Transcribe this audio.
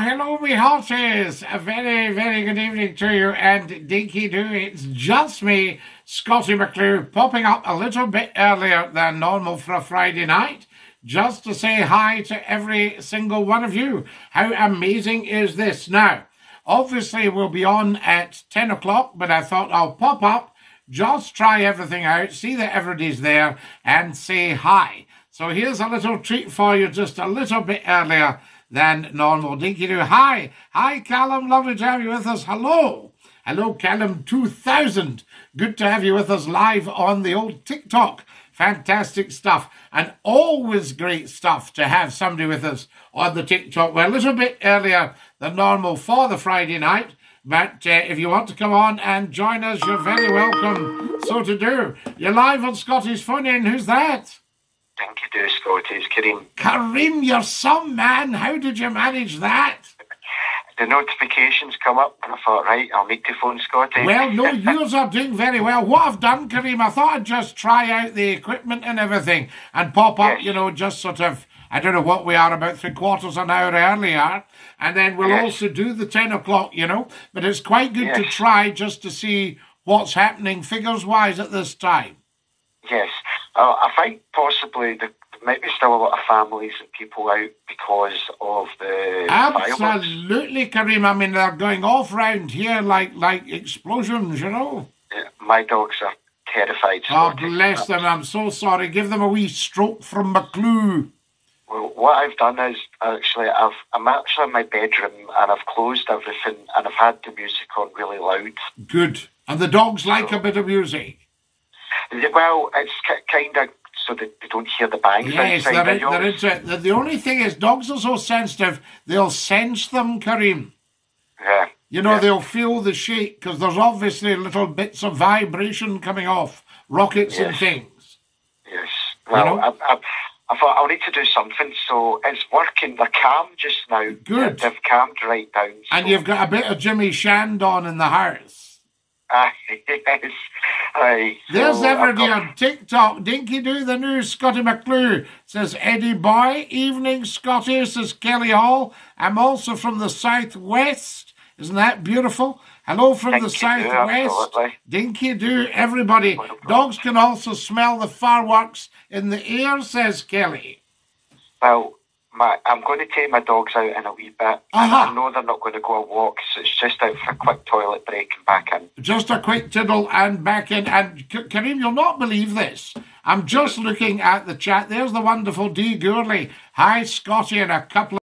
hello, me horses. A very, very good evening to you and Dinky Doo. It's just me, Scottie McClue, popping up a little bit earlier than normal for a Friday night, just to say hi to every single one of you. How amazing is this? Now, obviously, we'll be on at 10 o'clock, but I thought I'll pop up, just try everything out, see that everybody's there, and say hi. So here's a little treat for you just a little bit earlier than normal. Dinky Doo. Hi. Hi, Callum. Lovely to have you with us. Hello. Hello, Callum 2000. Good to have you with us live on the old TikTok. Fantastic stuff. And always great stuff to have somebody with us on the TikTok. We're a little bit earlier than normal for the Friday night. But uh, if you want to come on and join us, you're very welcome. So to do. You're live on Scottish Phone In. Who's that? Thank you, do, Scottie. It's Kareem. Kareem, you're some man. How did you manage that? The notifications come up, and I thought, right, I'll make the phone, Scottie. Well, no, yours are doing very well. What I've done, Kareem, I thought I'd just try out the equipment and everything and pop up, Yes. you know, just sort of, I don't know what we are, about three quarters an hour earlier. And then we'll Yes. also do the 10 o'clock, you know. But it's quite good to try just to see what's happening figures wise at this time. Yes. Uh, I think possibly the, there might be still a lot of families and people out because of the fireworks. Absolutely, Kareem. I mean, they're going off round here like like explosions, you know. Yeah, My dogs are terrified. Oh, bless them. I'm so sorry. Give them a wee stroke from McClue. Well, what I've done is actually I've I'm actually in my bedroom and I've closed everything and I've had the music on really loud. Good. And the dogs like a bit of music. Well, it's kind of so that they don't hear the bangs Yes, they're, the in, they're dogs. it. The, the only thing is, dogs are so sensitive, they'll sense them, Kareem. Yeah. You know, Yeah. they'll feel the shake because there's obviously little bits of vibration coming off, rockets and things. Yes. Well, know? I, I, I thought I'll need to do something, so it's working. They're calm just now. Good. They've calmed right down. And you've got a bit of Jimmy Shand on in the house. Ah, yes. There's So everybody got- on TikTok. Dinky do the new Scottie McClue says Eddie Boy. Evening, Scottie says Kelly Hall. I'm also from the southwest. Isn't that beautiful? Hello from the Dinky do, southwest. Dinky do everybody. Dogs can also smell the fireworks in the air, says Kelly. Well, my, I'm going to take my dogs out in a wee bit. And Uh-huh. I know they're not going to go a walk, so it's just out for a quick toilet break and back in. Just a quick tiddle and back in. And Kareem, you'll not believe this. I'm just looking at the chat. There's the wonderful Dee Gourley. Hi, Scottie, and a couple